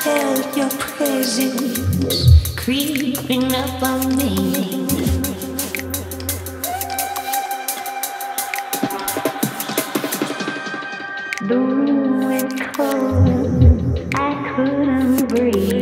felt your presence creeping up on me. The room it cold, I couldn't breathe.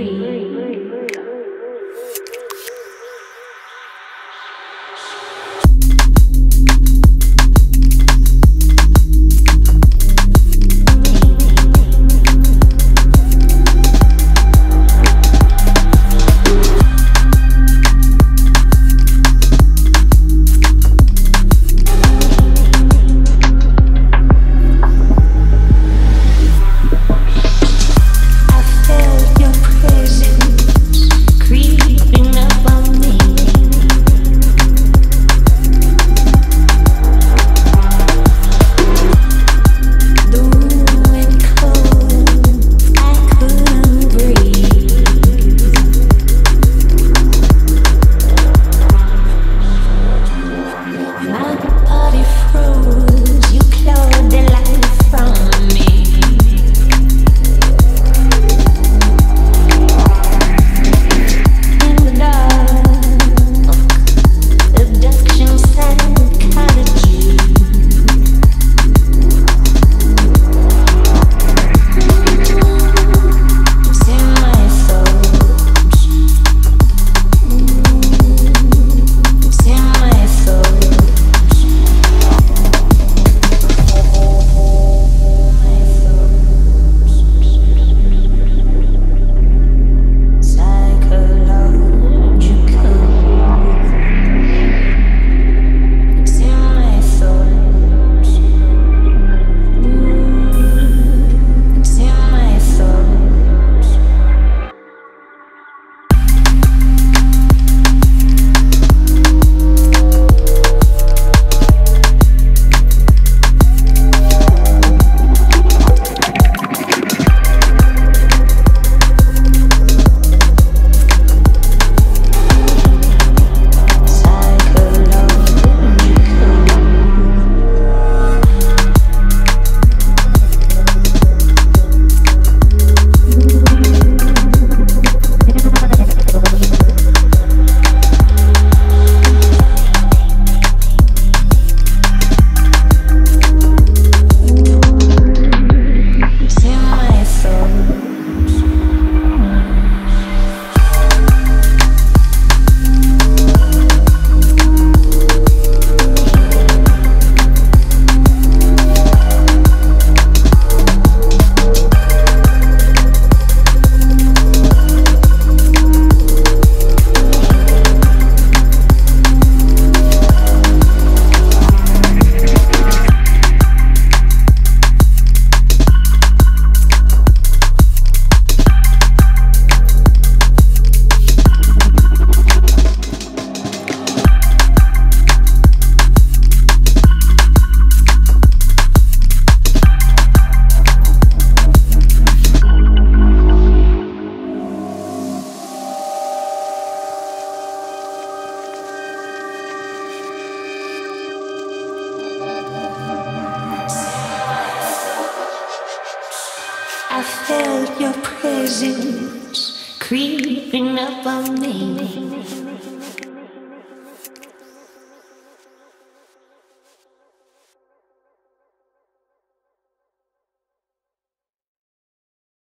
felt your presence creeping up on me.